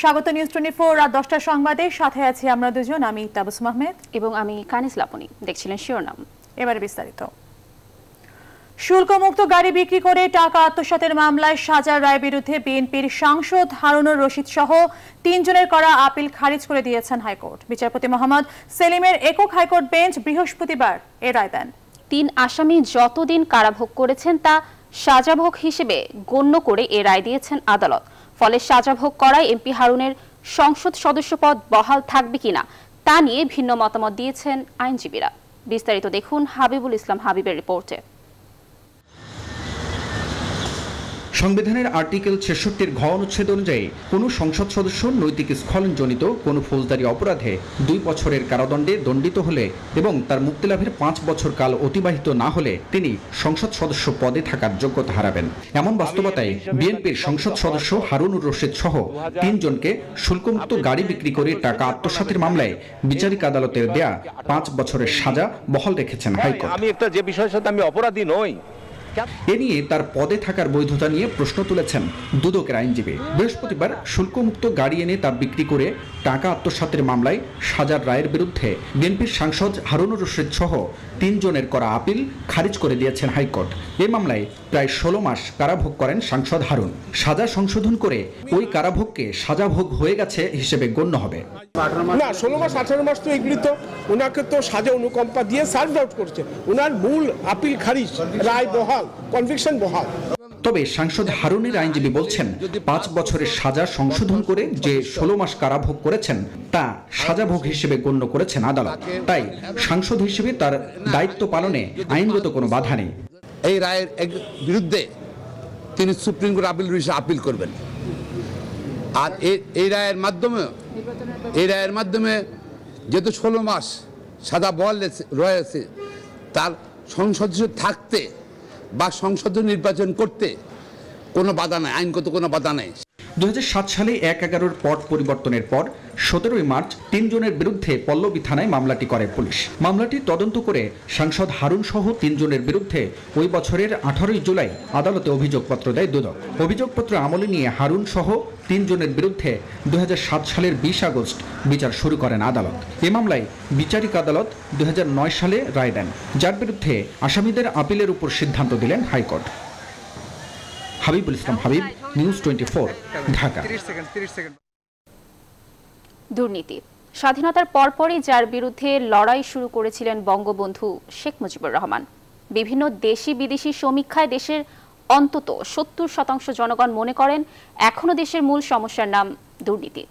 স্বাগত news twenty four রাত দশটার সংবাদে। সাথে আছি আমরা দুজন আমি তাবসুম আহমেদ এবং আমি কানিস লাপনি দেখছিলেন শিরোনাম। এবারে বিস্তারিত। শুল্কমুক্ত গাড়ি বিক্রি করে টাকা আত্মসাতের মামলায় সাজার রায় বিরুদ্ধে বিএনপির সাংসদ হারুনুর রশিদ সহ তিনজনের করা আপিল খারিজ করে দিয়েছেন হাইকোর্ট। বিচারপতি মোহাম্মদ সেলিমের একক হাইকোর্ট বেঞ্চ বৃহস্পতিবার এ রায় দেন। তিন আসামি যতদিন কারাভোগ করেছেন তা সাজাভোগ হিসেবে গণ্য করে এ রায় দিয়েছেন আদালত। ফলে সাজা ভোগ করায় এমপি হারুনের সংসদ সদস্য পদ বহাল থাকবে কিনা তা নিয়ে ভিন্ন মতামত দিয়েছেন আইনজীবীরা। বিস্তারিত দেখুন হাবিবুল ইসলাম হাবিবের রিপোর্টে। সংবিধানের আর্টিকেল ছেষট্টির ঘ অনুচ্ছেদ অনুযায়ী, কোনো সংসদ সদস্য নৈতিক স্খলনজনিত কোনো ফৌজদারি অপরাধে দুই বছরের কারাদণ্ডে দণ্ডিত হলে এবং তার মুক্তিলাভের পাঁচ বছর কাল অতিবাহিত না হলে তিনি সংসদ সদস্য পদে থাকার যোগ্যতা হারাবেন। এমন বাস্তবতায় বিএনপির সংসদ সদস্য হারুনুর রশিদ সহ তিনজনকে শুল্কমুক্ত গাড়ি বিক্রি করে টাকা আত্মসাতের মামলায় বিচারিক আদালতের দেয়া পাঁচ বছরের সাজা বহাল রেখেছেন হাইকোর্ট। আমি একটা যে বিষয়ের সাথে আমি অপরাধী নই এ নিয়ে তার পদে থাকার বৈধতা নিয়ে প্রশ্ন তুলেছেন দুদকের আইনজীবী। বৃহস্পতিবার শুল্কমুক্ত গাড়ি এনে তা বিক্রি করে টাকা আত্মসাতের মামলায় সাজার রায়ের বিরুদ্ধে বিএনপির সাংসদ হারুনুর রশিদ সহ তিনজনের করা আপিল খারিজ করে দিয়েছেন হাইকোর্ট। এ মামলায় প্রায় ষোলো মাস কারাভোগ করেন সাংসদ হারুন। সাজা সংশোধন করে ওই কারাভোগকে সাজাভোগ হয়ে গেছে হিসেবে গণ্য হবে। না, ষোলো মাস, আঠারো মাস তো এগুলি তো ওনাকে তো সাজা অনুকম্পা দিয়ে সার্ভ আউট করছে। ওনার মূল আপিল খারিজ, রায় বহাল। কনভিকশন বহাল। তবে সাংসদ হারুনের আইনজীবী বলছেন পাঁচ বছরের সাজা সংশোধন করে যে ষোলো মাস কারাভোগ করেছেন তা সাজাভোগ হিসেবে গণ্য করেছেন আদালত। তাই সাংসদ হিসেবে তার দায়িত্ব পালনে আইনগত কোনো বাধা নেই। এই রায়ের বিরুদ্ধে তিনি সুপ্রিম কোর্ট আপিল আপিল করবেন। আর এই এই রায়ের মাধ্যমে এই রায়ের মাধ্যমে যেহেতু ষোলো মাস সাদা বল রয়েছে তার সংসদ থাকতে বা সংসদ নির্বাচন করতে কোনো বাধা নাই আইনগত কোনো বাধা নেই দু হাজার সাত সালে এক এগারোর পট পরিবর্তনের পর সতেরোই মার্চ তিনজনের বিরুদ্ধে পল্লবী থানায় মামলাটি করে পুলিশ। মামলাটি তদন্ত করে সাংসদ হারুন সহ তিনজনের বিরুদ্ধে ওই বছরের আঠারোই জুলাই আদালতে অভিযোগপত্র দেয় দুদক। অভিযোগপত্র আমলে নিয়ে হারুন সহ তিনজনের বিরুদ্ধে দু হাজার সাত সালের বিশ আগস্ট বিচার শুরু করেন আদালত। এ মামলায় বিচারিক আদালত দু হাজার নয় সালে রায় দেন, যার বিরুদ্ধে আসামিদের আপিলের উপর সিদ্ধান্ত দিলেন high court. Habibul Islam Habib news twenty Dhaka. দুর্নীতি। স্বাধীনতার পরপরই যার বিরুদ্ধে লড়াই শুরু করেছিলেন বঙ্গবন্ধু শেখ মুজিবুর রহমান। বিভিন্ন দেশি বিদেশি সমীক্ষায় দেশের অন্তত সত্তর শতাংশ জনগণ মনে করেন এখনও দেশের মূল সমস্যার নাম দুর্নীতি।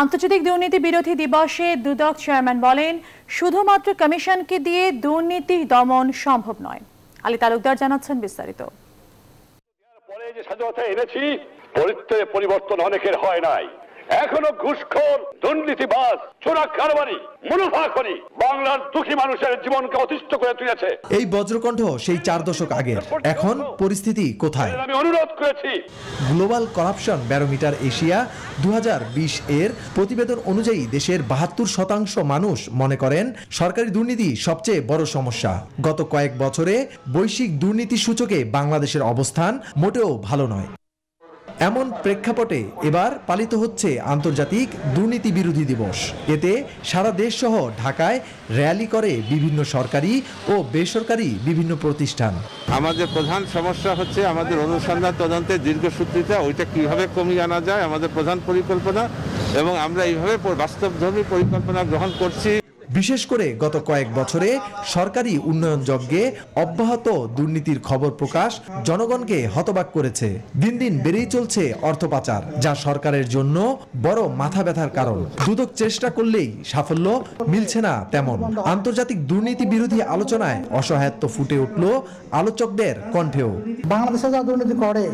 আন্তর্জাতিক দুর্নীতি বিরোধী দিবসে দুদক চেয়ারম্যান বলেন শুধুমাত্র কমিশনকে দিয়ে দুর্নীতি দমন সম্ভব নয়। আলী তালুকদার জানাচ্ছেন বিস্তারিত। যে স্বাধীনতা এনেছি পরিবর্তন অনেকের হয় নাই। এখনও ঘুষখোর দুর্নীতিবাজ চোরা কারবারি মুনাফাখরি বাংলার দুঃখী মানুষের জীবনকে অতিষ্ঠ করে তুলেছে। এই বজ্রকণ্ঠ সেই চার দশক আগের। এখন পরিস্থিতি কোথায়? আমি অনুরোধ করেছি। গ্লোবাল করাপশন ব্যারোমিটার এশিয়া দু হাজার বিশ এর প্রতিবেদন অনুযায়ী দেশের বাহাত্তর শতাংশ মানুষ মনে করেন সরকারি দুর্নীতি সবচেয়ে বড় সমস্যা। গত কয়েক বছরে বৈশ্বিক দুর্নীতি সূচকে বাংলাদেশের অবস্থান মোটেও ভালো নয়। এমন প্রেক্ষাপটে এবার পালিত হচ্ছে আন্তর্জাতিক দুর্নীতি বিরোধী দিবস। এতে সারা দেশ সহ ঢাকায় র্যালি করে বিভিন্ন সরকারি ও বেসরকারি বিভিন্ন প্রতিষ্ঠান। আমাদের প্রধান সমস্যা হচ্ছে আমাদের অনুসন্ধান তদন্তের দীর্ঘসূত্রিতা ওইটা কীভাবে কমিয়ে আনা যায়, আমাদের প্রধান পরিকল্পনা, এবং আমরা এইভাবে বাস্তবধর্মী পরিকল্পনা গ্রহণ করছি। বিশেষ করে গত কয়েক বছরে সরকারি উন্নয়ন যজ্ঞে অব্যাহত দুর্নীতির খবর প্রকাশ জনগণকে হতবাক করেছে। দিন দিন বেড়েই চলছে অর্থ পাচার, যা সরকারের জন্য বড় মাথা ব্যথার কারণ। দুদক চেষ্টা করলেই সাফল্য মিলছে না তেমন। আন্তর্জাতিক দুর্নীতি বিরোধী আলোচনায় অসহায়ত্ব ফুটে উঠল আলোচকদের কণ্ঠেও। বাংলাদেশে যা দুর্নীতি করে,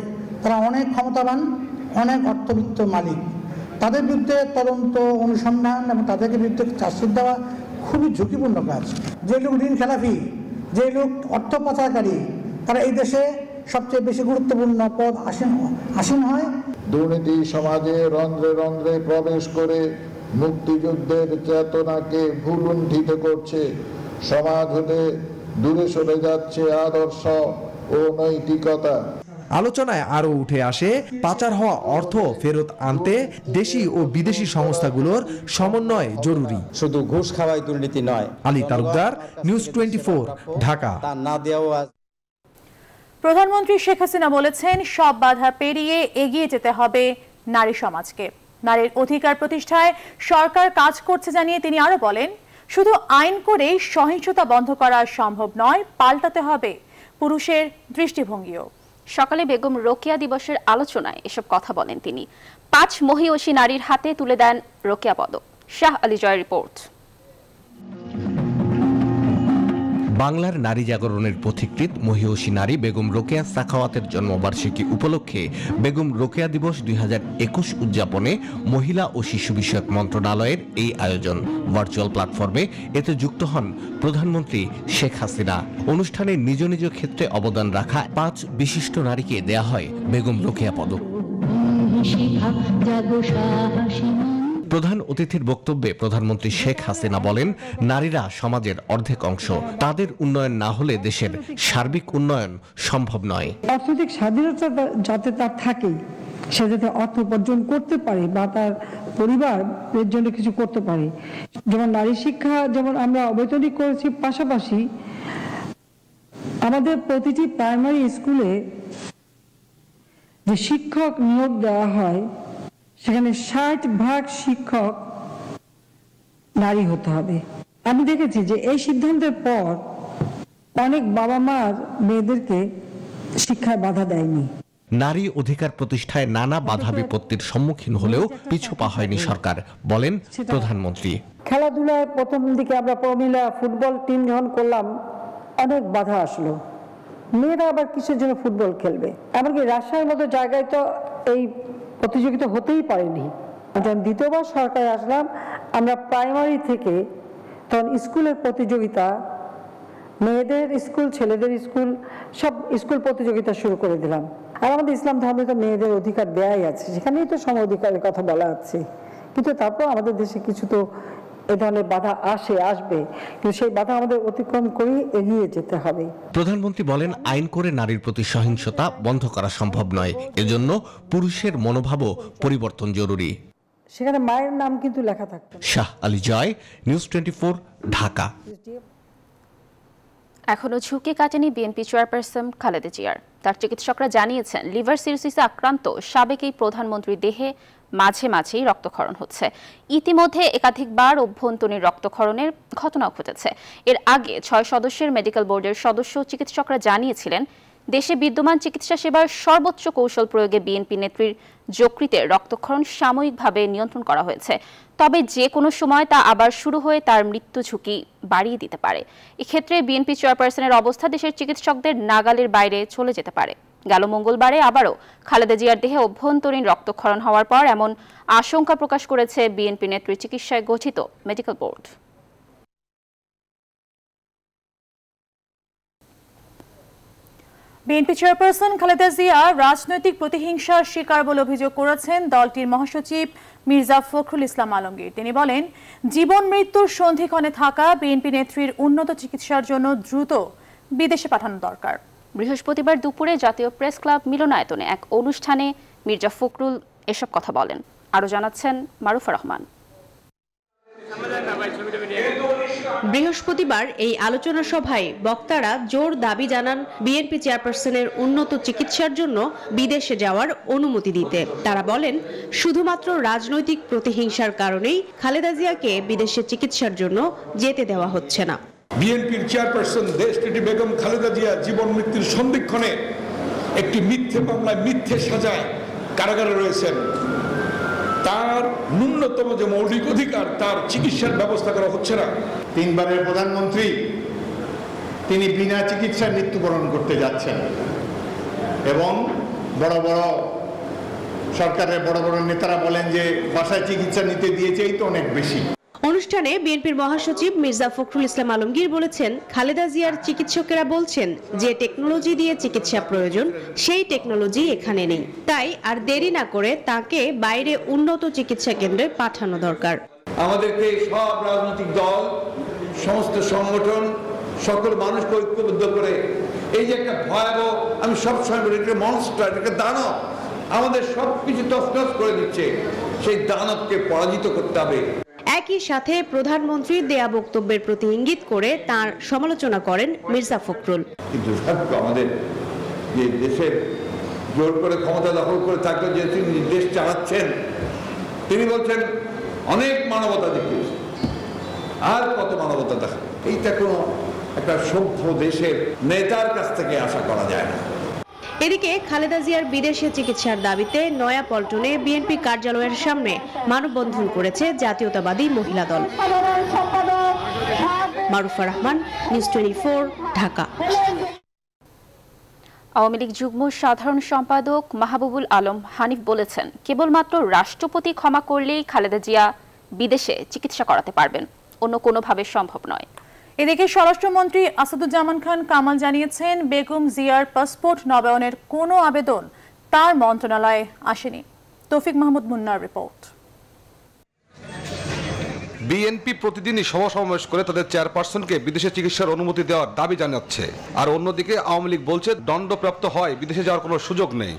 তারা অনেক ক্ষমতাবান, অনেক অর্থবিত্ত মালিক। তাদের বিরুদ্ধে তদন্ত, অনুসন্ধান এবং তাদেরকে বিরুদ্ধে চার্জশিট দেওয়া খুবই ঝুঁকিপূর্ণ কাজ। যে লোক ঋণ খেলাফি, যে লোক অর্থ পাচারকারী, তারা এই দেশে সবচেয়ে বেশি গুরুত্বপূর্ণ পদ আসীন আসীন হয়। দুর্নীতি সমাজে রন্ধ্রে রন্ধ্রে প্রবেশ করে মুক্তিযুদ্ধের চেতনাকে ভুলুণ্ঠিত করছে। সমাজ হতে দূরে সরে যাচ্ছে আদর্শ ও নৈতিকতা। আলোচনায় আরও উঠে আসে পাচার হওয়া অর্থ ফেরত আনতে দেশি ও বিদেশি সংস্থাগুলোর সমন্বয় জরুরি। শুধু ঘুষ খাওয়াই দুর্নীতি নয় আলী তালুকদার নিউজ টোয়েন্টি ঢাকা। না দেওয়া প্রধানমন্ত্রী শেখ হাসিনা বলেছেন সব বাধা পেরিয়ে এগিয়ে যেতে হবে নারী সমাজকে। নারীর অধিকার প্রতিষ্ঠায় সরকার কাজ করছে জানিয়ে তিনি আরও বলেন শুধু আইন করেই সহিংসতা বন্ধ করা সম্ভব নয় পাল্টাতে হবে পুরুষের দৃষ্টিভঙ্গিও। সকালে বেগম রোকেয়া দিবসের আলোচনায় এসব কথা বলেন তিনি। পাঁচ মহিষী নারীর হাতে তুলে দেন রোকেয়া পদক। শাহ আলী জয় রিপোর্ট। বাংলার নারী জাগরণের পথিকৃৎ মহিয়সী নারী বেগম রোকেয়া সাখাওয়াতের জন্মবার্ষিকী উপলক্ষে বেগম রোকেয়া দিবস দুই হাজার একুশ উদযাপনে মহিলা ও শিশু বিষয়ক মন্ত্রণালয়ের এই আয়োজন ভার্চুয়াল প্ল্যাটফর্মে এতে যুক্ত হন প্রধানমন্ত্রী শেখ হাসিনা। অনুষ্ঠানে নিজ নিজ ক্ষেত্রে অবদান রাখা পাঁচ বিশিষ্ট নারীকে দেয়া হয় বেগম রোকেয়া পদক। প্রধান অতিথির বক্তব্যে প্রধানমন্ত্রী শেখ হাসিনা বলেন, নারীরা সমাজের অর্ধেক অংশ। তাদের উন্নয়ন না হলে দেশের সার্বিক উন্নয়ন সম্ভব নয়। অর্থনৈতিক স্বাধীনতা যাতে তার থাকে সে যাতে অর্থ উপার্জন করতে পারে বা তার পরিবারের জন্য কিছু করতে পারে। যেমন নারী শিক্ষা যেমন আমরা অবৈতনিক করেছি, পাশাপাশি আমাদের প্রতিটি প্রাইমারি স্কুলে যে শিক্ষক নিয়োগ দেওয়া হয় সেখানে ষাট ভাগ শিক্ষক নারী হতে হবে। আমি দেখেছি যে এই সিদ্ধান্তের পর অনেক বাবা মার মেয়েদেরকে শিক্ষায় বাধা দেয়নি। নারী অধিকার প্রতিষ্ঠায় নানা বাধা বিপত্তির সম্মুখীন হলেও পিছু পা হয়নি সরকার বলেন প্রধানমন্ত্রী। খেলাধুলায় প্রথম দিকে আমরা প্রমিলা ফুটবল টিম যখন করলাম অনেক বাধা আসলো। মেয়েরা আবার কিসের জন্য ফুটবল খেলবে? এমনকি রাজশাহীর মতো জায়গায় তো এই প্রতিযোগিতা হতেই পারেনি। যখন দ্বিতীয়বার সরকারে আসলাম, আমরা প্রাইমারি থেকে তখন স্কুলের প্রতিযোগিতা, মেয়েদের স্কুল, ছেলেদের স্কুল, সব স্কুল প্রতিযোগিতা শুরু করে দিলাম। আর আমাদের ইসলাম ধর্মে তো মেয়েদের অধিকার দেয়াই আছে, সেখানেই তো সম অধিকারের কথা বলা আছে কিন্তু তারপর আমাদের দেশে কিছু তো এ ধরনের বাধা আসে আসবে। কিন্তু সেই বাধা আমাদের অতিক্রম করেই এগিয়ে যেতে হবে। প্রধানমন্ত্রী বলেন আইন করে নারীর প্রতি সহিংসতা বন্ধ করা সম্ভব নয়। এজন্য পুরুষের মনোভাবও পরিবর্তন জরুরি। সেখানে মায়ের নাম কিন্তু লেখা থাকতো। Shah Ali Joy news twenty Dhaka. এখনও ঝুঁকি কাটেনি বিএনপি চেয়ারপারসন খালেদা জিয়ার। তার চিকিৎসকরা জানিয়েছেন লিভার সিরোসিসে আক্রান্ত সাবেক এই প্রধানমন্ত্রী দেহে মাঝে মাঝেই রক্তক্ষরণ হচ্ছে। ইতিমধ্যে একাধিকবার অভ্যন্তরীণ রক্তক্ষরণের ঘটনাও ঘটেছে। এর আগে ছয় সদস্যের মেডিকেল বোর্ডের সদস্য চিকিৎসকরা জানিয়েছিলেন, দেশে বিদ্যমান চিকিৎসা সেবার সর্বোচ্চ কৌশল প্রয়োগে বিএনপি নেত্রীর যকৃতে রক্তক্ষরণ সাময়িকভাবে নিয়ন্ত্রণ করা হয়েছে। তবে যে কোনো সময় তা আবার শুরু হয়ে তার মৃত্যু ঝুঁকি বাড়িয়ে দিতে পারে। এক্ষেত্রে বিএনপি চেয়ারপারসনের অবস্থা দেশের চিকিৎসকদের নাগালের বাইরে চলে যেতে পারে। গেল মঙ্গলবারে আবারও খালেদা জিয়ার দেহে অভ্যন্তরীণ রক্তক্ষরণ হওয়ার পর এমন আশঙ্কা প্রকাশ করেছে বিএনপি নেত্রী চিকিৎসায় গঠিত medical board. BNP chairperson Khaleda Zia রাজনৈতিক প্রতিহিংসার শিকার বলে অভিযোগ করেছেন দলটির মহাসচিব মির্জা ফখরুল ইসলাম আলমগীর। তিনি বলেন, জীবন মৃত্যুর সন্ধিক্ষণে থাকা বিএনপি নেত্রীর উন্নত চিকিৎসার জন্য দ্রুত বিদেশে পাঠানো দরকার। বৃহস্পতিবার দুপুরে জাতীয় প্রেস ক্লাব মিলনায়তনে এক অনুষ্ঠানে মির্জা ফখরুল এসব কথা বলেন। আরও জানাচ্ছেন মারুফা রহমান। বৃহস্পতিবার এই আলোচনা সভায় বক্তারা জোর দাবি জানান, বিএনপি চেয়ারপারসনের উন্নত চিকিৎসার জন্য বিদেশে যাওয়ার অনুমতি দিতে। তারা বলেন, শুধুমাত্র রাজনৈতিক প্রতিহিংসার কারণেই খালেদা জিয়াকে বিদেশে চিকিৎসার জন্য যেতে দেওয়া হচ্ছে না। বিএনপির চেয়ারপারসন দেশটিটি বেগম খালেদা জিয়া জীবন মৃত্যুর সন্ধিক্ষণে একটি মিথ্যে মামলায় মিথ্যে সাজায় কারাগারে রয়েছেন। তার ন্যূনতম যে মৌলিক অধিকার, তার চিকিৎসার ব্যবস্থা করা হচ্ছে না। তিনবারের প্রধানমন্ত্রী, তিনি বিনা চিকিৎসায় মৃত্যুবরণ করতে যাচ্ছেন এবং বড় বড় সরকারের বড় বড় নেতারা বলেন যে, বাসায় চিকিৎসা নিতে দিয়েছে, এই তো অনেক বেশি। অনুষ্ঠানে বিএনপির মহাসচিব মির্জা ফখরুল ইসলাম আলমগীর বলেছেন, খালেদা জিয়ার চিকিৎসকেরা বলছেন, যে টেকনোলজি দিয়ে চিকিৎসা প্রয়োজন, সেই টেকনোলজি এখানে নেই। তাই আর দেরি না করে তাকে বাইরে উন্নত চিকিৎসা কেন্দ্রে পাঠানো দরকার। আমাদেরকে সব রাজনৈতিক দল, সমস্ত সংগঠন, সকল মানুষকে ঐক্যবদ্ধ করে, এই যে একটা ভয়াবহ, আমি সবসময় বলি একটা মনস্টার একটা দানব, আমাদের সব কিছু তসনস করে দিচ্ছে। সেই দানবকে পরাজিত করতে হবে। একই সাথে প্রধানমন্ত্রীর দেয়া বক্তব্যের প্রতি ইঙ্গিত করে তার সমালোচনা করেন মির্জা ফখরুল। আমাদের যে দেশের জোর করে ক্ষমতা দখল করে থাকলে যে তিনি দেশ চালাচ্ছেন, তিনি বলছেন, অনেক মানবতা দেখিয়েছে। আর কত মানবতা দেখা এইটা কোনো একটা সভ্য দেশের নেতার কাছ থেকে আশা করা যায় না। এদিকে খালেদা জিয়ার বিদেশে চিকিৎসার দাবিতে নয়া পল্টনে বিএনপি কার্যালয়ের সামনে মানববন্ধন করেছে জাতীয়তাবাদী মহিলা দল। মারুফা রহমান, নিউজ ঢাকা। আওয়ামী লীগ যুগ্ম সাধারণ সম্পাদক মাহবুবুল আলম হানিফ বলেছেন, কেবলমাত্র রাষ্ট্রপতি ক্ষমা করলেই খালেদা জিয়া বিদেশে চিকিৎসা করাতে পারবেন। অন্য কোনোভাবে সম্ভব নয়। এদিকে স্বরাষ্ট্রমন্ত্রী আসাদুজ্জামান খান কামাল জানিয়েছেন, বেগম জিয়ার পাসপোর্ট নবায়নের কোনো আবেদন তার মন্ত্রণালয়ে আসেনি। তৌফিক মাহমুদ মুন্নার রিপোর্ট। বিএনপি প্রতিদিনই সভা সমাবেশ করে তাদের চেয়ারপারসনকে বিদেশে চিকিৎসার অনুমতি দেওয়ার দাবি জানাচ্ছে। আর অন্যদিকে আওয়ামী লীগ বলছে, দণ্ডপ্রাপ্ত হয়, বিদেশে যাওয়ার কোনো সুযোগ নেই।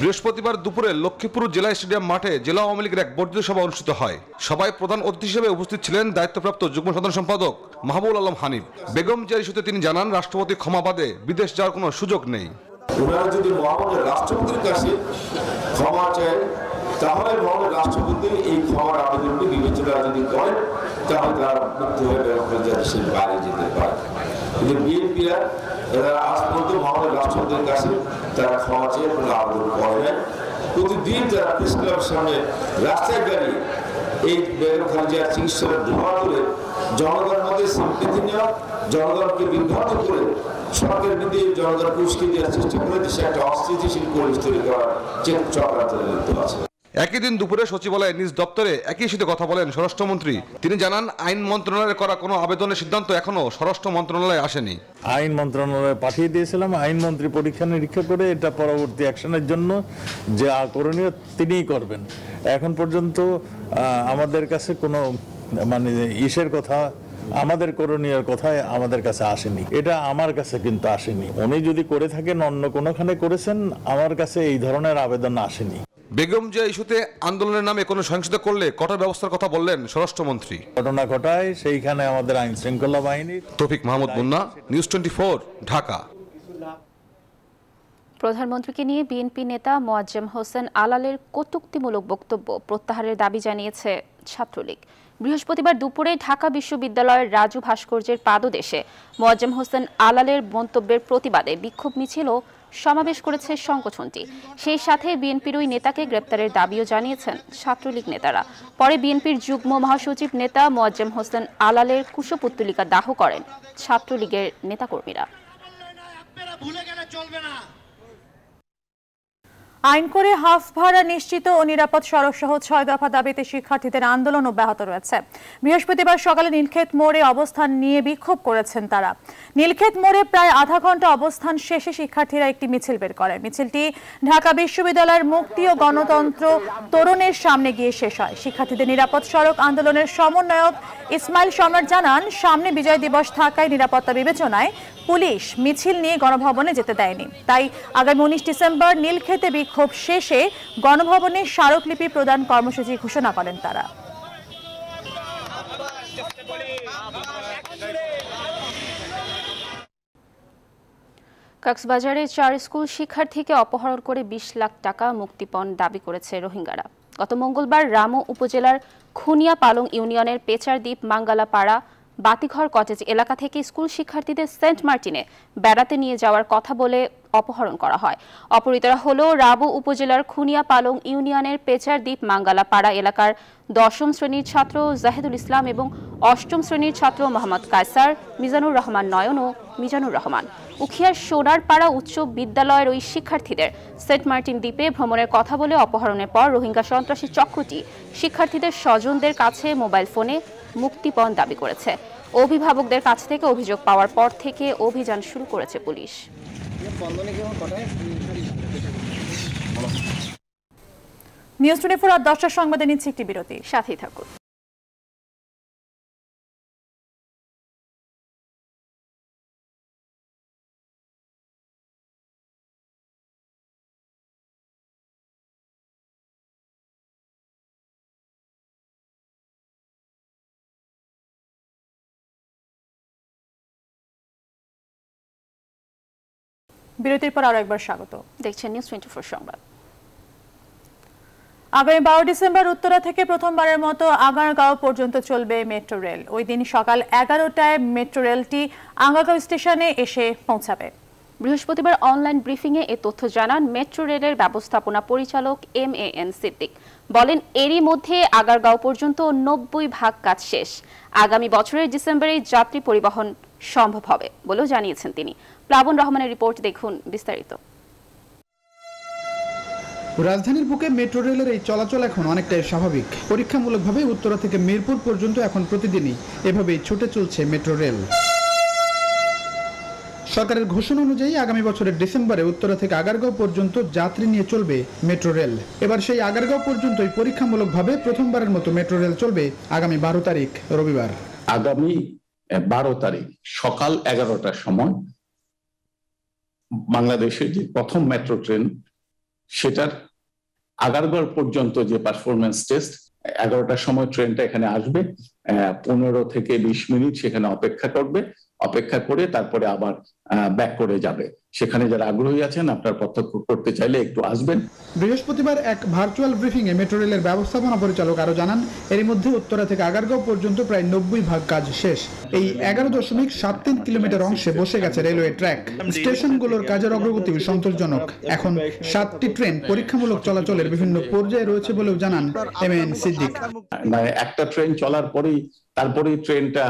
বৃহস্পতিবার দুপুরে লক্ষ্মীপুর জেলা স্টেডিয়াম মাঠে জেলা আওয়ামী লীগের এক বর্ধিত সভা অনুষ্ঠিত হয়। সভায় প্রধান অতিথি হিসেবে উপস্থিত ছিলেন দায়িত্বপ্রাপ্ত যুগ্ম সাধারণ সম্পাদক মাহবুল আলম হানিফ। বেগম জিয়ার ইস্যুতে তিনি জানান, রাষ্ট্রপতি ক্ষমা বাদে বিদেশ যাওয়ার কোনো সুযোগ নেই। যদি রাষ্ট্রপতির কাছে ক্ষমা চায়, তাহলে রাষ্ট্রপতি এই ক্ষমার আবেদনটি বিবেচনা যদি করেন, তাহলে তারা হয়ে যেতে পারে কিন্তু বিএনপিরা, এরা আজ পর্যন্ত মহামান্য রাষ্ট্রপতির কাছে তারা ক্ষমা চেয়ে কোনো আবেদন করে নাই। প্রতিদিন তারা প্রেস ক্লাবের সামনে রাস্তায় দাঁড়িয়ে এই বেগম খালেদার চিকিৎসার ধোয়া তুলে জনগণের মধ্যে স্বীকৃতি নেওয়া, জনগণকে বিভ্রান্ত করে সরকারের বিরুদ্ধে জনগণকে উস্কে দেওয়ার চেষ্টা করে দেশে একটা অস্থিতিশীল পরিবেশ তৈরি করার যে চক্রান্ত আছে একই দিন দুপুরে সচিবালয়ে নিজ দপ্তরে একই ইস্যুতে কথা বলেন স্বরাষ্ট্রমন্ত্রী। তিনি জানান, আইন মন্ত্রণালয়ের করা কোনো আবেদনের সিদ্ধান্ত এখনও স্বরাষ্ট্র মন্ত্রণালয়ে আসেনি। আইন মন্ত্রণালয়ে পাঠিয়ে দিয়েছিলাম। আইনমন্ত্রী পরীক্ষা নিরীক্ষা করে এটা পরবর্তী অ্যাকশনের জন্য যা করণীয় তিনিই করবেন। এখন পর্যন্ত আমাদের কাছে কোনো মানে ইসের কথা, আমাদের করণীয় কথায় আমাদের কাছে আসেনি। এটা আমার কাছে কিন্তু আসেনি। উনি যদি করে থাকেন, অন্য কোনোখানে করেছেন, আমার কাছে এই ধরনের আবেদন আসেনি। বেগম জিয়া ইস্যুতে আন্দোলনের নামে কোনো সহিংসতা করলে কঠোর ব্যবস্থার কথা বললেন স্বরাষ্ট্রমন্ত্রী। ঘটনা ঘটায় সেইখানে আমাদের আইন শৃঙ্খলা বাহিনী। Toufiq Mahmud Munna news twenty Dhaka. প্রধানমন্ত্রীকে নিয়ে বিএনপি নেতা মোয়াজ্জেম হোসেন আলালের কটুক্তিমূলক বক্তব্য প্রত্যাহারের দাবি জানিয়েছে ছাত্রলীগ। বৃহস্পতিবার দুপুরে ঢাকা বিশ্ববিদ্যালয়ের রাজু ভাস্কর্যের পাদদেশে মোয়াজ্জেম হোসেন আলালের মন্তব্যের প্রতিবাদে বিক্ষোভ মিছিল ও সমাবেশ করেছে সংগঠনটি। সেই সাথে বিএনপির ওই নেতাকে গ্রেপ্তারের দাবিও জানিয়েছেন ছাত্রলীগ নেতারা। পরে বিএনপির যুগ্ম মহাসচিব নেতা মোয়াজ্জেম হোসেন আলালের কুশপুত্তলিকা দাহ করেন ছাত্রলীগের নেতাকর্মীরা। আইন করে হাফ ভাড়া নিশ্চিত ও নিরাপদ সড়ক সহ ছয় দফা দাবিতে শিক্ষার্থীদের আন্দোলন অব্যাহত রয়েছে। বৃহস্পতিবার সকালে নীলক্ষেত মোড়ে অবস্থান নিয়ে বিক্ষোভ করেছেন তারা। নীলক্ষেত মোড়ে প্রায় আধা ঘণ্টা অবস্থান শেষে শিক্ষার্থীরা একটি মিছিল বের করে। মিছিলটি ঢাকা বিশ্ববিদ্যালয়ের মুক্তি ও গণতন্ত্র তরুণের সামনে গিয়ে শেষ হয়। শিক্ষার্থীদের নিরাপদ সড়ক আন্দোলনের সমন্বয়ক ইসমাইল সম্রাট জানান, সামনে বিজয় দিবস থাকায় নিরাপত্তা বিবেচনায় পুলিশ মিছিল নিয়ে গণভবনে যেতে দেয়নি। তাই আগামী উনিশ ডিসেম্বর নীলক্ষেতে বিক্ষোভ শেষে গণভবনে স্মারকলিপি প্রদান কর্মসূচি ঘোষণা করেন তারা। কক্সবাজারে চার স্কুল শিক্ষার্থীকে অপহরণ করে বিশ লাখ টাকা মুক্তিপণ দাবি করেছে রোহিঙ্গারা। গত মঙ্গলবার রামু উপজেলার খুনিয়া পালং ইউনিয়নের পেচারদ্বীপ মাঙ্গালাপাড়া বাতিঘর কটেজ এলাকা থেকে স্কুল শিক্ষার্থীদের সেন্ট মার্টিনে বেড়াতে নিয়ে যাওয়ার কথা বলে অপহরণ করা হয়। অপহৃতরা হল রাবু উপজেলার খুনিয়া পালং ইউনিয়নের পেচারদ্বীপ মাঙ্গালা পাড়া এলাকার দশম শ্রেণির ছাত্র জাহেদুল ইসলাম এবং অষ্টম শ্রেণির ছাত্র মোহাম্মদ কায়সার, মিজানুর রহমান নয়ন ও মিজানুর রহমান। উখিয়ার সোনারপাড়া উচ্চ বিদ্যালয়ের ওই শিক্ষার্থীদের সেন্ট মার্টিন দ্বীপে ভ্রমণের কথা বলে অপহরণের পর রোহিঙ্গা সন্ত্রাসী চক্রটি শিক্ষার্থীদের স্বজনদের কাছে মোবাইল ফোনে মুক্তিপণ দাবি করেছে। অভিভাবকদের কাছ থেকে অভিযোগ পাওয়ার পর থেকে অভিযান শুরু করেছে পুলিশ। নিউজ টোয়েন্টি ফোর আর দশটার সংবাদে নিচ্ছে একটি বিরতি। সাথেই থাকুন। বিরতির পর আরও একবার স্বাগত। দেখছেন নিউজ টোয়েন্টি সংবাদ। আগামী বারো ডিসেম্বর উত্তরা থেকে প্রথমবারের মতো আগারগাঁও পর্যন্ত চলবে মেট্রো রেল। ওই দিন সকাল এগারোটায় মেট্রো রেলটি আগারগাঁও স্টেশনে এসে পৌঁছাবে। বৃহস্পতিবার অনলাইন ব্রিফিংয়ে এ তথ্য জানান মেট্রো রেলের ব্যবস্থাপনা পরিচালক এম এ এন সিদ্দিক। বলেন এরই মধ্যে আগারগাঁও পর্যন্ত নব্বই ভাগ কাজ শেষ। আগামী বছরের ডিসেম্বরে যাত্রী পরিবহন সম্ভব হবে বলেও জানিয়েছেন তিনি। প্লাবন রহমানের রিপোর্ট দেখুন বিস্তারিত। রাজধানীর বুকে মেট্রো রেলের এই চলাচল এখন অনেকটাই স্বাভাবিক। পরীক্ষামূলকভাবে উত্তরা থেকে মিরপুর পর্যন্ত এখন প্রতিদিনই এভাবেই ছুটে চলছে মেট্রো রেল। সরকারের ঘোষণা অনুযায়ী আগামী বছরের ডিসেম্বরে উত্তরা থেকে আগারগাঁও পর্যন্ত যাত্রী নিয়ে চলবে মেট্রো রেল। এবার সেই আগারগাঁও পর্যন্তই পরীক্ষামূলকভাবে প্রথমবারের মতো মেট্রো রেল চলবে আগামী বারো তারিখ রবিবার। আগামী বারো তারিখ সকাল এগারোটার সময় বাংলাদেশের যে প্রথম মেট্রো ট্রেন, সেটার আগারগড় পর্যন্ত যে পারফরমেন্স টেস্ট এগারোটার সময় ট্রেনটা এখানে আসবে পনেরো থেকে বিশ মিনিট সেখানে অপেক্ষা করবে। অপেক্ষা করে তারপরে আবার ব্যাক করে যাবে। সেখানে যারা আগ্রহী আছেন আপনার প্রত্যক্ষ করতে চাইলে একটু আসবেন। বৃহস্পতিবার এক ভার্চুয়াল ব্রিফিং এ মেট্রো রেলের ব্যবস্থাপনা পরিচালক আরও জানান এর মধ্যে উত্তরা থেকে আগারগাঁও পর্যন্ত প্রায় নব্বই ভাগ কাজ শেষ। এই এগারো দশমিক সাত তিন কিলোমিটার অংশে বসে গেছে রেলওয়ে ট্র্যাক স্টেশনগুলোর কাজের অগ্রগতি সন্তোষজনক। এখন সাতটি ট্রেন পরীক্ষামূলক চলাচলের বিভিন্ন পর্যায়ে রয়েছে বলেও জানান এম এন সিদ্দিক। মানে একটা ট্রেন চলার পরেই তারপরেই ট্রেনটা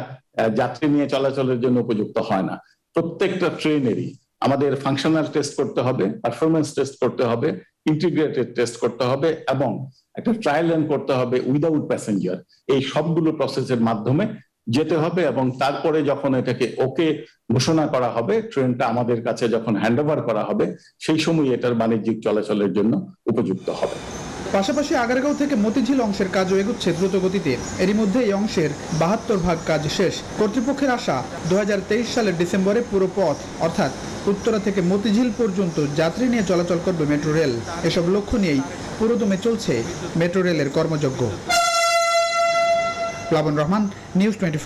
যাত্রী নিয়ে চলাচলের জন্য উপযুক্ত হয় না। প্রত্যেকটা ট্রেনেরই আমাদের ফাংশনাল টেস্ট করতে হবে পারফরমেন্স টেস্ট করতে হবে ইন্টিগ্রেটেড টেস্ট করতে হবে এবং একটা ট্রায়াল রান করতে হবে উইদাউট প্যাসেঞ্জার এই সবগুলো প্রসেসের মাধ্যমে যেতে হবে এবং তারপরে যখন এটাকে ওকে ঘোষণা করা হবে, ট্রেনটা আমাদের কাছে যখন হ্যান্ড করা হবে, সেই সময় এটার বাণিজ্যিক চলাচলের জন্য উপযুক্ত হবে। পাশাপাশি আগারগাঁও থেকে মতিঝিল অংশের কাজও এগুচ্ছে দ্রুত গতিতে এরই মধ্যে এই অংশের বাহাত্তর ভাগ কাজ শেষ। কর্তৃপক্ষের আশা দু সালের ডিসেম্বরে পুরো পথ, অর্থাৎ উত্তরা থেকে মতিঝিল পর্যন্ত যাত্রী নিয়ে চলাচল করবে মেট্রো রেল। এসব লক্ষ্য নিয়েই পুরোদমে চলছে মেট্রো রেলের কর্মযজ্ঞ। প্লাবন রহমান, নিউজ টোয়েন্টি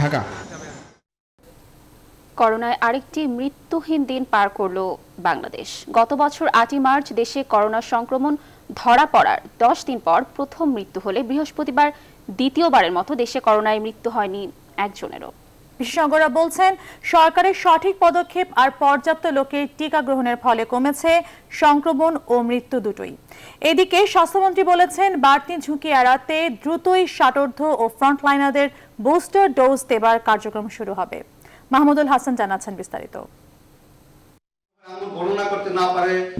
ঢাকা। করোনায় আরেকটি মৃত্যুহীন দিন পার করল বাংলাদেশ। গত বছর আটই মার্চ দেশে করোনা সংক্রমণ ধরা পড়ার দশ দিন পর প্রথম মৃত্যু হলে বৃহস্পতিবার দ্বিতীয়বারের মতো দেশে করোনায় মৃত্যু হয়নি একজনেরও। বিশেষজ্ঞরা বলছেন, সরকারের সঠিক পদক্ষেপ আর পর্যাপ্ত লোকের টিকা গ্রহণের ফলে কমেছে সংক্রমণ ও মৃত্যু দুটোই। এদিকে স্বাস্থ্যমন্ত্রী বলেছেন, বাড়তি ঝুঁকি এড়াতে দ্রুতই ষাটোর্ধ ও ফ্রন্টলাইনারদের বুস্টার ডোজ দেবার কার্যক্রম শুরু হবে। মাহমুদুল হাসান জানাচ্ছেন বিস্তারিত।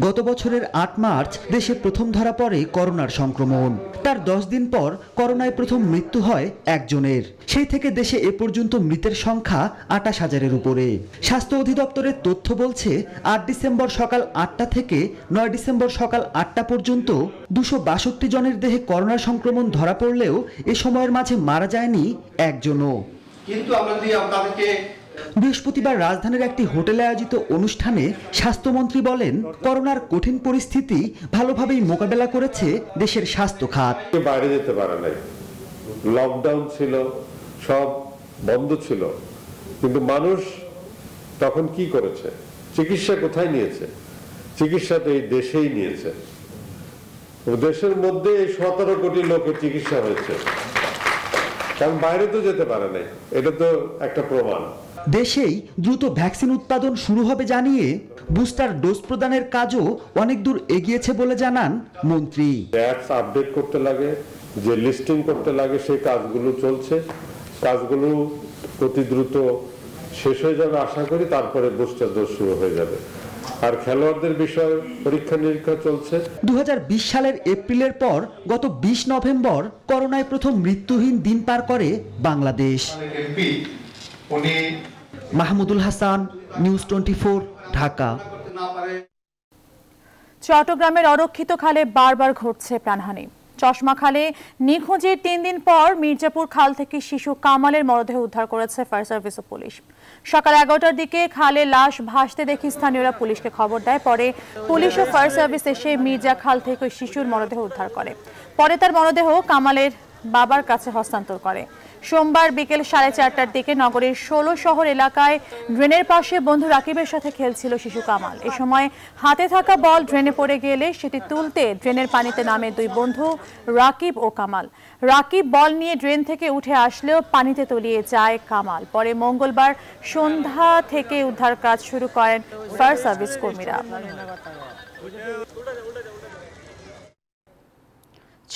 গত বছরের আট মার্চ দেশে প্রথম ধরা পড়ে করোনার সংক্রমণ। তার দশ দিন পর করোনায় প্রথম মৃত্যু হয় একজনের। সেই থেকে দেশে এ পর্যন্ত মৃতের সংখ্যা আটাশ হাজারের উপরে। স্বাস্থ্য অধিদপ্তরের তথ্য বলছে আট ডিসেম্বর সকাল আটটা থেকে নয় ডিসেম্বর সকাল আটটা পর্যন্ত দুশো বাষট্টি জনের দেহে করোনা সংক্রমণ ধরা পড়লেও এ সময়ের মাঝে মারা যায়নি একজনও। কিন্তু আমরা যদি তাদেরকে বৃহস্পতিবার রাজধানীর একটি হোটেলে আয়োজিত অনুষ্ঠানে স্বাস্থ্যমন্ত্রী বলেন, করোনার কঠিন পরিস্থিতি ভালোভাবেই মোকাবেলা করেছে দেশের স্বাস্থ্য খাত। বাইরে যেতে পারে নাই। লকডাউন ছিল, সব বন্ধ ছিল। কিন্তু মানুষ তখন কি করেছে? চিকিৎসা কোথায় নিয়েছে? চিকিৎসা তো এই দেশেই নিয়েছে। দেশের মধ্যে সতেরো কোটি লোকের চিকিৎসা হয়েছে। কারণ বাইরে তো যেতে পারে নাই। এটা তো একটা প্রমাণ। দেশেই দ্রুত ভ্যাকসিন উৎপাদন শুরু হবে জানিয়ে বুস্টার ডোজ প্রদানের কাজও অনেক দূর এগিয়েছে বলে জানান মন্ত্রী। অ্যাপস আপডেট করতে লাগে যে লিস্টিং করতে লাগে সেই কাজগুলো চলছে। কাজগুলো অতি দ্রুত শেষ হয়ে যাবে আশা করি তারপরে বুস্টার ডোজ শুরু হয়ে যাবে। আর খেলোয়াড়দের বিষয়ে পরীক্ষা নিরীক্ষা চলছে। দু হাজার বিশ সালের এপ্রিলের পর গত বিশ নভেম্বর করোনায় প্রথম মৃত্যুহীন দিন পার করে Bangladesh. Mahmudul Hasan news twenty Dhaka. চট্টগ্রামের অরক্ষিত খালে বারবার ঘটছে প্রাণহানি। চশমা খালে নিখোঁজের তিন দিন পর মির্জাপুর খাল থেকে শিশু কামালের মরদেহ উদ্ধার করেছে ফায়ার সার্ভিস ও পুলিশ। সকাল এগারোটার দিকে খালে লাশ ভাসতে দেখে স্থানীয়রা পুলিশকে খবর দেয়। পরে পুলিশ ও ফায়ার সার্ভিস এসে মির্জা খাল থেকে শিশুর মরদেহ উদ্ধার করে। পরে তার মরদেহ কামালের বাবার কাছে হস্তান্তর করে। সোমবার বিকেল সাড়ে চারটার দিকে নগরের ষোলো শহর এলাকায় ড্রেনের পাশে বন্ধু রাকিবের সাথে খেলছিল শিশু কামাল। এ সময় হাতে থাকা বল ড্রেনে পড়ে গেলে সেটি তুলতে ড্রেনের পানিতে নামে দুই বন্ধু, রাকিব ও কামাল। রাকিব বল নিয়ে ড্রেন থেকে উঠে আসলেও পানিতে তলিয়ে যায় কামাল। পরে মঙ্গলবার সন্ধ্যা থেকে উদ্ধার কাজ শুরু করেন ফায়ার সার্ভিস কর্মীরা।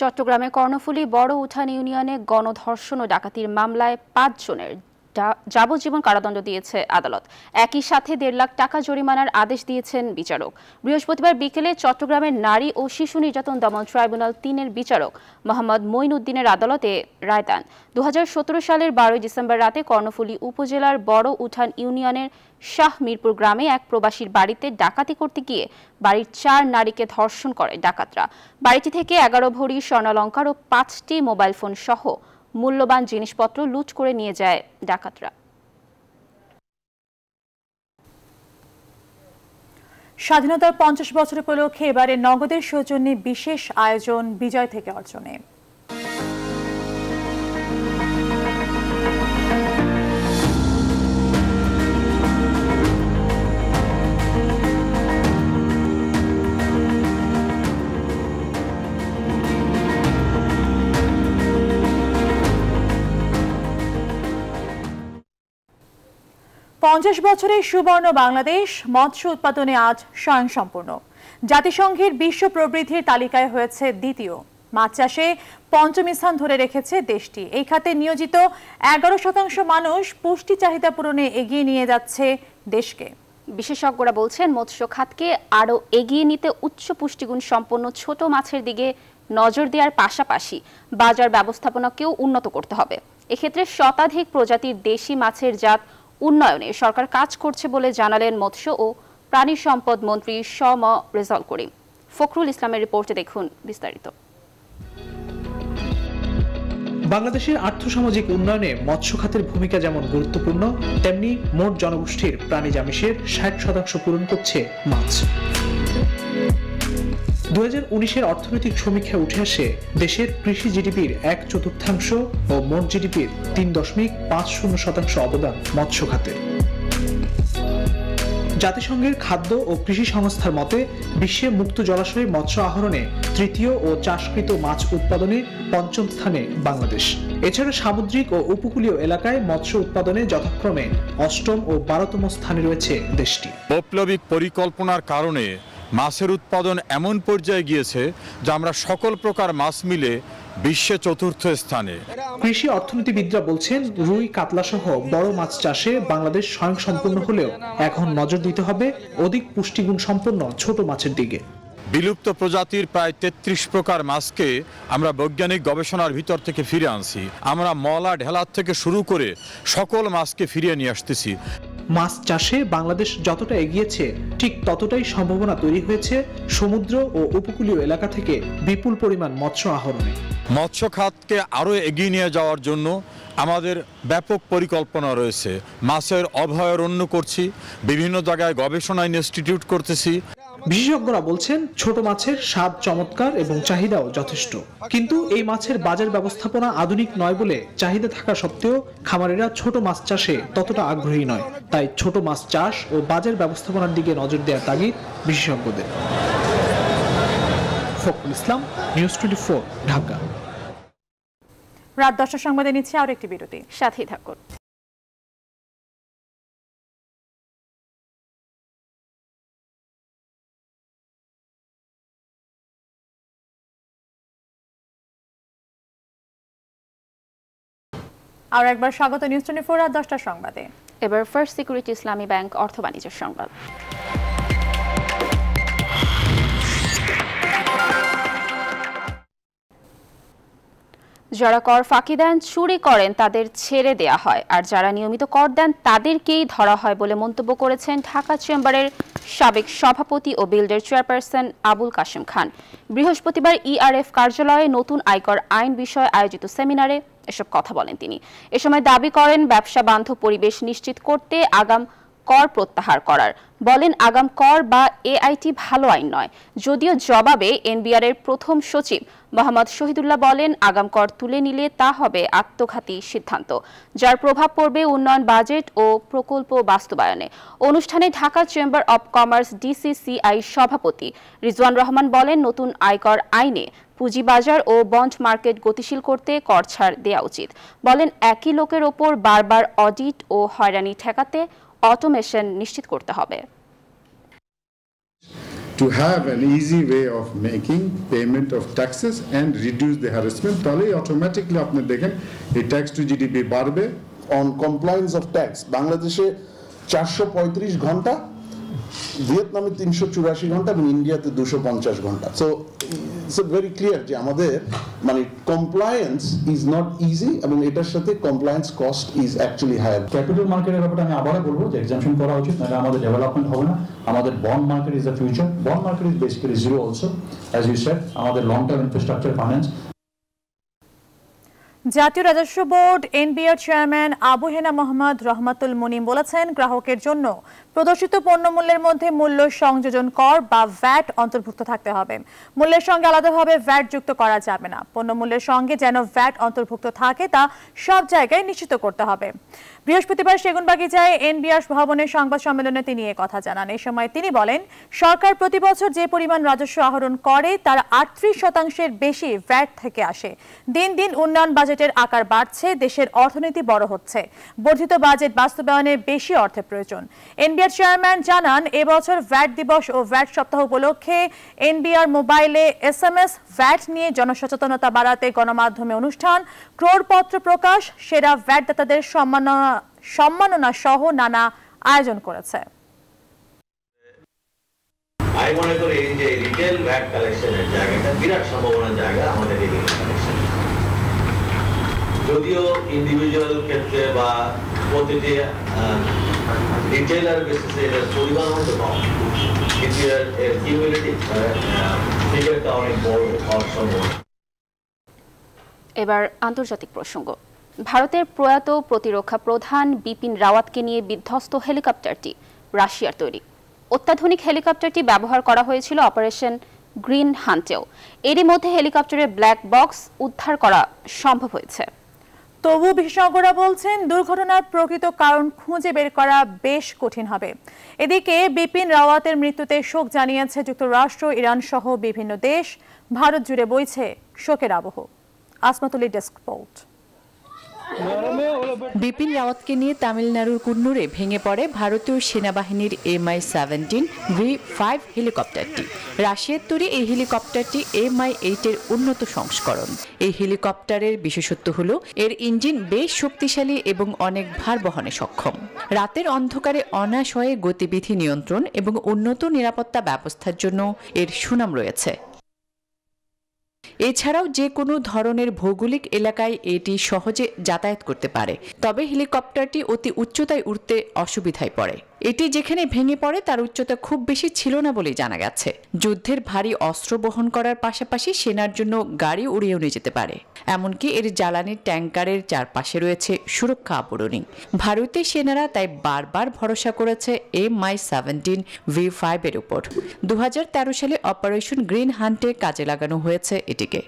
চট্টগ্রামের কর্ণফুলী বড় উঠান ইউনিয়নে গণধর্ষণ ও ডাকাতির মামলায় পাঁচ জনের যাবজ্জীবন কারাদণ্ড দিয়েছে আদালত। একই সাথে দেড় লাখ টাকা জরিমানার আদেশ দিয়েছেন বিচারক। বৃহস্পতিবার বিকেলে চট্টগ্রামের নারী ও শিশু নির্যাতন দমন ট্রাইব্যুনাল তিনের বিচারক মোহাম্মদ মঈন উদ্দিনের আদালতে রায় দেন। দু সালের বারোই ডিসেম্বর রাতে কর্ণফুলী উপজেলার বড় উঠান ইউনিয়নের শাহ মিরপুর গ্রামে এক প্রবাসীর বাড়িতে ডাকাতি করতে গিয়ে বাড়ির চার নারীকে ধর্ষণ করে ডাকাতরা। বাড়িটি থেকে এগারো ভরি স্বর্ণালঙ্কার ও পাঁচটি মোবাইল ফোন সহ মূল্যবান জিনিসপত্র লুট করে নিয়ে যায় ডাকাতরা। স্বাধীনতার পঞ্চাশ বছর উপলক্ষে এবারে নগদের সৌজন্যে বিশেষ আয়োজন বিজয় থেকে অর্জনে পঞ্চাশ বছরের সুবর্ণ বাংলাদেশ, মৎস্য উৎপাদনে আজ স্বয়ংসম্পূর্ণ। জাতিসংঘের বিশ্ব প্রবৃদ্ধির তালিকায় হয়েছে দ্বিতীয়। মাছ চাষে পঞ্চম স্থান ধরে রেখেছে দেশটি। এই খাতে নিয়োজিত এগারো শতাংশ মানুষ পুষ্টি চাহিদা পূরণে এগিয়ে নিয়ে যাচ্ছে দেশকে। বিশেষজ্ঞরা বলছেন, মৎস্য খাতকে আরও এগিয়ে নিতে উচ্চ পুষ্টিগুণ সম্পন্ন ছোট মাছের দিকে নজর দেওয়ার পাশাপাশি বাজার ব্যবস্থাপনাকেও উন্নত করতে হবে। এক্ষেত্রে শতাধিক প্রজাতির দেশি মাছের জাত উন্নয়নে সরকার কাজ করছে বলে জানালেন মৎস্য ও প্রাণী সম্পদ মন্ত্রী শ ম রেজাল করিম। ফখরুল ইসলামের রিপোর্টে দেখুন বিস্তারিত। বাংলাদেশের আর্থসামাজিক উন্নয়নে মৎস্য খাতের ভূমিকা যেমন গুরুত্বপূর্ণ, তেমনি মোট জনগোষ্ঠীর প্রাণী জামিসের ষাট শতাংশ পূরণ করছে মাছ। দু হাজার অর্থনৈতিক সমীক্ষায় উঠে আসে, দেশের কৃষি জিডিপির এক চতুর্থাংশ ও মোট জিডিপির তিন দশমিক পাঁচ শূন্য শতাংশ অবদান মৎস্য খাতে জাতিসংঘের খাদ্য ও কৃষি সংস্থার মতে, বিশ্বে মুক্ত জলাশয়ে মৎস্য আহরণে তৃতীয় ও চাষকৃত মাছ উৎপাদনে পঞ্চম স্থানে বাংলাদেশ। এছাড়া সামুদ্রিক ও উপকূলীয় এলাকায় মৎস্য উৎপাদনে যথাক্রমে অষ্টম ও বারোতম স্থানে রয়েছে দেশটি। বৈপ্লবিক পরিকল্পনার কারণে মাছের উৎপাদন এমন পর্যায়ে গিয়েছে যা আমরা সকল প্রকার মাছ মিলে বিশ্বে চতুর্থ স্থানে। কৃষি অর্থনীতিবিদরা বলছেন, রুই কাতলা সহ বড় মাছ চাষে বাংলাদেশ স্বয়ং সম্পূর্ণ হলেও এখন নজর দিতে হবে অধিক পুষ্টিগুণ সম্পন্ন ছোট মাছের দিকে। বিলুপ্ত প্রজাতির প্রায় তেত্রিশ প্রকার মাছকে আমরা বৈজ্ঞানিক গবেষণার ভিতর থেকে ফিরে আনছি। আমরা মলা ঢেলার থেকে শুরু করে সকল মাছকে ফিরিয়ে নিয়ে আসতেছি। মাছ চাষে বাংলাদেশ যতটা এগিয়েছে ঠিক ততটাই সম্ভাবনা তৈরি হয়েছে সমুদ্র ও উপকূলীয় এলাকা থেকে বিপুল পরিমাণ মৎস্য আহরণে। মৎস্য খাতকে আরও এগিয়ে নিয়ে যাওয়ার জন্য আমাদের ব্যাপক পরিকল্পনা রয়েছে। মাছের অভয়ারণ্য করছি বিভিন্ন জায়গায় গবেষণা ইনস্টিটিউট করতেছি। বিশেষজ্ঞরা বলছেন, ছোট মাছের স্বাদ চমৎকার এবং চাহিদাও যথেষ্ট। কিন্তু এই মাছের বাজার ব্যবস্থাপনা আধুনিক নয় বলে চাহিদা থাকা সত্ত্বেও খামারেরা ছোট মাছ চাষে ততটা আগ্রহী নয়। তাই ছোট মাছ চাষ ও বাজার ব্যবস্থাপনার দিকে নজর দেওয়ার তাগিদ বিশেষজ্ঞদের। Fakhrul Islam, news twenty Dhaka. রাত দশটার সংবাদে নিচ্ছে আর একটি বিরতি। সাথেই থাকুন। আর একবার স্বাগত নিউজ টোয়েন্টি ফোর আর দশটা সংবাদে। এবার ফার্স্ট সিকিউরিটি ইসলামী ব্যাংক অর্থ বাণিজ্য সংবাদ। যারা কর ফাঁকি দেন, চুরি করেন, তাদের ছেড়ে দেয়া হয়। আর যারা নিয়মিত কর দেন, তাদেরকেই ধরা হয় বলে মন্তব্য করেছেন ঢাকা চেম্বারের সাবেক সভাপতি ও বিল্ডের চেয়ারপারসন আবুল কাশেম খান। বৃহস্পতিবার ইআরএফ কার্যালয়ে নতুন আয়কর আইন বিষয়ে আয়োজিত সেমিনারে এসব কথা বলেন তিনি। এ সময় দাবি করেন ব্যবসা বান্ধব পরিবেশ নিশ্চিত করতে আগাম কর প্রত্যাহার করার। বলেন, আগাম কর বা এআইটি ভালো আইন নয়। যদিও জবাবে এনবিআর এর প্রথম সচিব মোহাম্মদ শহীদুল্লাহ বলেন, আগাম কর তুলে নিলে তা হবে আত্মঘাতী সিদ্ধান্ত, যার প্রভাব পড়বে উন্নয়ন বাজেট ও প্রকল্প বাস্তবায়নে। অনুষ্ঠানে Dhaka chamber of commerce DCCI সভাপতি রিজওয়ান রহমান বলেন, নতুন আয়কর আইনে পুঁজিবাজার ও বন্ড মার্কেট গতিশীল করতে কর ছাড় দেওয়া উচিত। বলেন, একই লোকের ওপর বারবার অডিট ও হয়রানি ঠেকাতে অটোমেশন নিশ্চিত করতে হবে। To have an easy way of making payment of taxes and reduce the harassment তাহলেই অটোমেটিকলি আপনি দেখেন, এই ট্যাক্স টু জিডিপি বাড়বে অন কমপ্লায়েন্স অফ ট্যাক্স বাংলাদেশে চারশো পঁয়ত্রিশ ঘণ্টা ভিয়েতনামে তিনশো চুরাশি ঘণ্টা এবং ইন্ডিয়াতে দুশো পঞ্চাশ ঘণ্টা। সো ইটস ভেরি ক্লিয়ার যে আমাদের মানে কমপ্লায়েন্স ইজ নট ইজি এবং এটার সাথে compliance cost is actually higher capital মার্কেটের ব্যাপারে আমি আবারও বলব যে এক্সামশন করা উচিত, নাহলে আমাদের ডেভেলপমেন্ট হবে না। আমাদের bond market is the future bond market is basically zero also as you said আমাদের লং টার্ম ইনফ্রাস্ট্রাকচার ফাইন্যান্স জাতীয় রাজস্ব board, NBR chairman Abu Hena Mohammad Rahmatul Munim বলেছেন, গ্রাহকের জন্য প্রদর্শিত পণ্যমূল্যের মধ্যে মূল্য সংযোজন কর বা ভ্যাট অন্তর্ভুক্ত থাকতে হবে। মূল্যের সঙ্গে আলাদাভাবে ভ্যাট যুক্ত করা যাবে না। পণ্যমূল্যের সঙ্গে যেন ভ্যাট অন্তর্ভুক্ত থাকে তা সব জায়গায় নিশ্চিত করতে হবে। বৃহস্পতিবার সেগুনবাগিচায় এনবিআর ভবনের সংবাদ সম্মেলনে তিনি কথা জানান। এ সময় তিনি বলেন, সরকার প্রতি বছর যে পরিমাণ রাজস্ব আহরণ করে, তার আটত্রিশ শতাংশের বেশি ভ্যাট থেকে আসে। দিন দিন উন্নয়ন বাজেটের আকার বাড়ছে, দেশের অর্থনীতি বড় হচ্ছে। বর্ধিত বাজেট বাস্তবায়নে বেশি অর্থের প্রয়োজন। এনবিআর চেয়ারম্যান জানান এবছর ভ্যাট দিবস ও ভ্যাট সপ্তাহ উপলক্ষে এনবিআর মোবাইলে এস এম এস ভ্যাট নিয়ে জনসচেতনতা বাড়াতে গণমাধ্যমে অনুষ্ঠান, ক্রোড়পত্র প্রকাশ, সেরা ভ্যাট দাতাদের সম্মাননা সম্মাননা সহ নানা আয়োজন করেছে। আমি মনে করি যে রিটেল ভ্যাট কালেকশনের জায়গাটা বিরাট সম্ভাবনার জায়গা আমাদের এই কালেকশন যদিও ইন্ডিভিজুয়াল ক্ষেত্রে বা প্রতিটি রিটেলার বেসিসে এর পরিমাণ হতে কম কিন্তু এর ফিগারটা অনেক বড় হওয়ার সম্ভাবনা। এবার আন্তর্জাতিক প্রসঙ্গ। ভারতের প্রয়াত প্রতিরক্ষা প্রধান বিপিন রাওয়াতকে নিয়ে বিধ্বস্ত হেলিকপ্টারটি রাশিয়ার তৈরি। অত্যাধুনিক হেলিকপ্টারটি ব্যবহার করা হয়েছিল অপারেশন গ্রিন হান্টেও। এরই মধ্যে হেলিকপ্টারের ব্ল্যাক বক্স উদ্ধার করা সম্ভব হয়েছে। তবু বিশেষজ্ঞরা বলছেন, দুর্ঘটনার প্রকৃত কারণ খুঁজে বের করা বেশ কঠিন হবে। এদিকে বিপিন রাওয়াতের মৃত্যুতে শোক জানিয়েছে যুক্তরাষ্ট্র ইরান সহ বিভিন্ন দেশ। ভারত জুড়ে বইছে শোকের আবহ। আসমাতুলি ডেস্ক রিপোর্ট। বিপিন রাওয়াতকে নিয়ে তামিলনাড়ুর কুন্নুরে ভেঙে পড়ে ভারতীয় সেনাবাহিনীর এমআই সেভেন্টিন ভি ফাইভ হেলিকপ্টারটি। রাশিয়ার তৈরি এই হেলিকপ্টারটি এমআই এইটের উন্নত সংস্করণ। এই হেলিকপ্টারের বিশেষত্ব হল, এর ইঞ্জিন বেশ শক্তিশালী এবং অনেক ভার বহনে সক্ষম। রাতের অন্ধকারে অনাশয়ে গতিবিধি নিয়ন্ত্রণ এবং উন্নত নিরাপত্তা ব্যবস্থার জন্য এর সুনাম রয়েছে। এছাড়াও যে কোনো ধরনের ভৌগোলিক এলাকায় এটি সহজে যাতায়াত করতে পারে, তবে হেলিকপ্টারটি অতি উচ্চতায় উঠতে অসুবিধায় পড়ে। এটি যেখানে ভেঙে পড়ে, তার উচ্চতা খুব বেশি ছিল না বলেই জানা গেছে। যুদ্ধের ভারী অস্ত্র বহন করার পাশাপাশি সেনার জন্য গাড়ি উড়িয়েও নিয়ে যেতে পারে। এমনকি এর জ্বালানির ট্যাঙ্কারের চারপাশে রয়েছে সুরক্ষা আবরণী। ভারতীয় সেনারা তাই বারবার ভরসা করেছে এম আই সেভেন্টিন ভি ফাইভের উপর। দু হাজার তেরো সালে অপারেশন গ্রিন হান্টে কাজে লাগানো হয়েছে এটিকে।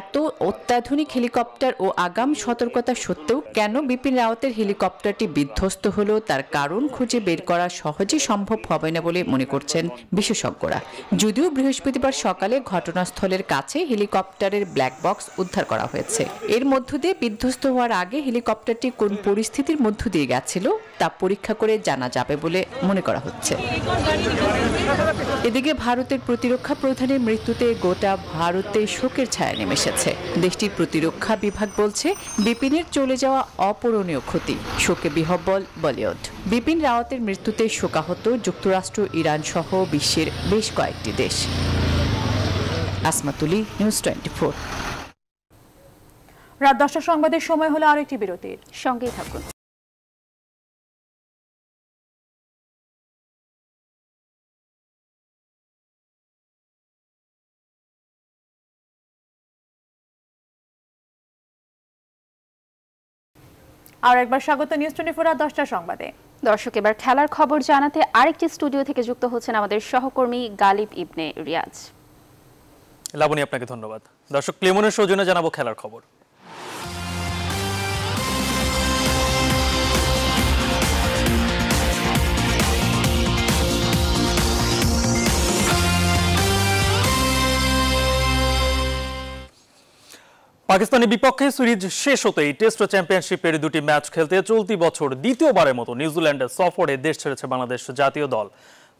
এত অত্যাধুনিক হেলিকপ্টার ও আগাম সতর্কতা সত্ত্বেও কেন বিপিন রাওয়াতের হেলিকপ্টারটি বিধ্বস্ত হলো, তার কারণ খুঁজে বের করা সহজে সম্ভব হবে না বলে মনে করছেন বিশেষজ্ঞরা। যদিও বৃহস্পতিবার সকালে ঘটনাস্থলের কাছে হেলিকপ্টারের ব্ল্যাক বক্স উদ্ধার করা হয়েছে। এর মধ্য দিয়ে বিধ্বস্ত হওয়ার আগে হেলিকপ্টারটি কোন পরিস্থিতির মধ্য দিয়ে গেছিল, তা পরীক্ষা করে জানা যাবে বলে মনে করা হচ্ছে। এদিকে ভারতের প্রতিরক্ষা প্রধানের মৃত্যুতে গোটা ভারতে শোকের ছায়া নেমে এসেছে। দেশটির প্রতিরক্ষা বিভাগ বলছে, বিপিনের চলে যাওয়া অপূরণীয় ক্ষতি। শোকে বিহব্বল বলিউড। বিপিন রাওয়াতের মৃত্যুতে শোকাহত যুক্তরাষ্ট্র, ইরান সহ বিশ্বের বেশ কয়েকটি দেশ। আসমাতুলি, নিউজ টোয়েন্টি রাত দশটার সংবাদের সময় হলো আরেকটি বিরতির। সঙ্গেই থাকুন। আর একবার স্বাগত নিউজ টোয়েন্টি ফোর আর দশটার সংবাদে। দর্শক এবার খেলার খবর জানাতে আরেকটি স্টুডিও থেকে যুক্ত হচ্ছেন আমাদের সহকর্মী গালিব ইবনে রিয়াজ। লাবণী আপনাকে ধন্যবাদ। দর্শক ক্লেমনের সৌজন্য জানাব খেলার খবর। পাকিস্তানের বিপক্ষে সিরিজ শেষ হতেই টেস্ট চ্যাম্পিয়নশিপের দুটি ম্যাচ খেলতে চলতি বছর দ্বিতীয়বারের মতো নিউজিল্যান্ডের সফরে দেশ ছেড়েছে বাংলাদেশ জাতীয় দল।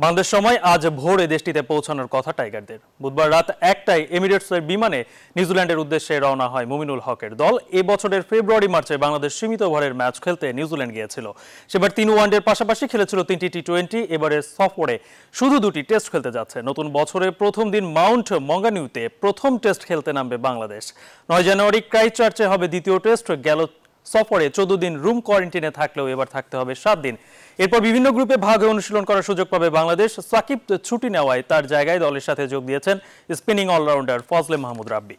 বাংলাদেশ সময় আজ ভোরে দেশটিতে পৌঁছানোর কথা টাইগারদের। বুধবার রাত একটায় এমিরেটসের বিমানে নিউজিল্যান্ডের উদ্দেশ্যে রওনা হয় মুমিনুল হকের দল। এ বছরের ফেব্রুয়ারি, মার্চে বাংলাদেশ সীমিত ওভারের ম্যাচ খেলতে নিউজিল্যান্ড গিয়েছিল। সেবার তিন ওয়ানডের পাশাপাশি খেলেছিল তিনটি টি টোয়েন্টি এবারে সফরে শুধু দুটি টেস্ট খেলতে যাচ্ছে। নতুন বছরের প্রথম দিন মাউন্ট মঙ্গানিউতে প্রথম টেস্ট খেলতে নামবে বাংলাদেশ। নয় জানুয়ারি ক্রাইস্টচার্চে হবে দ্বিতীয় টেস্ট, গেল সফরে চোদ্দ দিন রুম কোয়ারেন্টিনে থাকলেও এবার থাকতে হবে সাত দিন। এরপর বিভিন্ন গ্রুপে ভাগে অনুশীলন করার সুযোগ পাবে বাংলাদেশ। সাকিব ছুটি নেওয়ায় তার জায়গায় দলের সাথে যোগ দিয়েছেন স্পিনিং অলরাউন্ডার ফজলে মাহমুদ রাব্বি।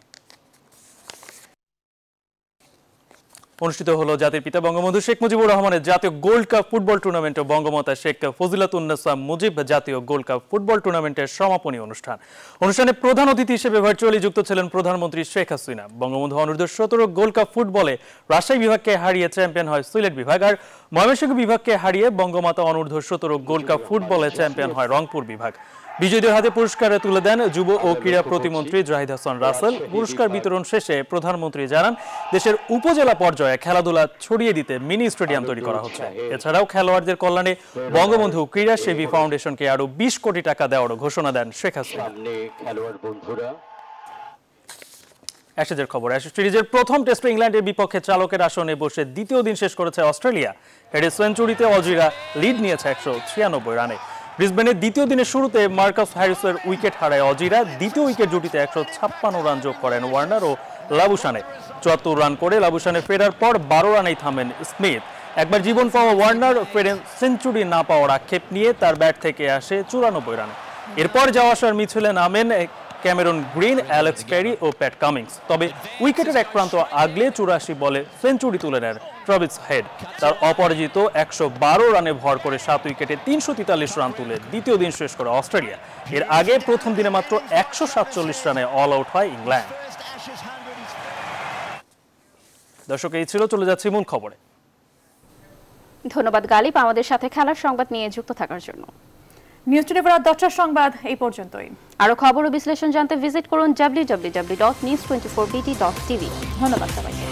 অনুষ্ঠিত হলো জাতির পিতা বঙ্গবন্ধু শেখ মুজিবুর রহমানের জাতীয় gold cup football tournament Bangamata Sheikh Fazilatunnesa Mujib জাতীয় গোল্ড কাপ ফুটবল টুর্নামেন্টের সমাপনী অনুষ্ঠান। অনুষ্ঠানে প্রধান অতিথি হিসেবে ভার্চুয়ালি যুক্ত ছিলেন প্রধানমন্ত্রী শেখ হাসিনা। বঙ্গবন্ধু অনূর্ধ্ব সতেরো গোল্ড কাপ ফুটবলে রাজশাহী বিভাগকে হারিয়ে চ্যাম্পিয়ন হয় সিলেট বিভাগ আর ময়মনসিংহ বিভাগকে হারিয়ে বঙ্গমাতা অনূর্ধ্ব সতেরো গোল্ড কাপ ফুটবলে চ্যাম্পিয়ন হয় রংপুর বিভাগ। বিজয়ীদের হাতে পুরস্কার তুলে দেন যুব ও ক্রীড়া প্রতিমন্ত্রী জাহিদ হাসান রাসেল। পুরস্কার বিতরণ শেষে প্রধানমন্ত্রী জানান দেশের উপজেলা পর্যায়ে খেলাধুলা ছড়িয়ে দিতে মিনি স্টেডিয়াম তৈরি করা হচ্ছে। এছাড়াও খেলোয়াড়দের কল্যাণে বঙ্গবন্ধু ক্রীড়া সেবী ফাউন্ডেশনকে আরও বিশ কোটি টাকা দেওয়ারও ঘোষণা দেন শেখ হাসিনা। অ্যাশেজের খবর অ্যাশেজ সিরিজের প্রথম টেস্টে ইংল্যান্ডের বিপক্ষে চালকের আসনে বসে দ্বিতীয় দিন শেষ করেছে অস্ট্রেলিয়া। হেডে সেঞ্চুরিতে অজিরা লিড নিয়েছে একশো ছিয়ানব্বই রানে। ব্রিসবেনের দ্বিতীয় দিনের শুরুতে মার্কাস হ্যারিসের উইকেট হারায় অজিরা। দ্বিতীয় উইকেট জুটিতে একশো ছাপ্পান্ন রান যোগ করেন ওয়ার্নার ও লাবুসানে চুয়াত্তর রান করে লাবুসানে ফেরার পর বারো রানেই থামেন স্মিথ। একবার জীবন পাওয়া ওয়ার্নার ফেরেন সেঞ্চুরি না পাওয়ার আক্ষেপ নিয়ে তার ব্যাট থেকে আসে চুরানব্বই রানে। এরপর যাওয়া আসার মিছিলে নামেন ক্যামেরন গ্রিন, অ্যালেক্স ক্যারি ও প্যাট কামিংস। তবে উইকেটের এক প্রান্ত আগলে চুরাশি বলে সেঞ্চুরি তুলে নেন ট্রাভিস হেড তার অপরাজিত একশো বারো রানে ভর করে সাত উইকেটে তিনশো তেতাল্লিশ রান তুলে দ্বিতীয় দিন শেষ করে অস্ট্রেলিয়া। এর আগে প্রথম দিনে মাত্র একশো সাতচল্লিশ রানে অল আউট হয় ইংল্যান্ড। দর্শক এই ছিল চলে যাচ্ছি মূল খবরে। ধন্যবাদ গালিব আমাদের সাথে খেলার সংবাদ নিয়ে যুক্ত থাকার জন্য। নিউজ ফোর আর দশটার সংবাদ এই পর্যন্তই। আরও খবর ও বিশ্লেষণ জানতে ভিজিট করুন W W W dot news twenty four BT dot TV ধন্যবাদ সবাইকে।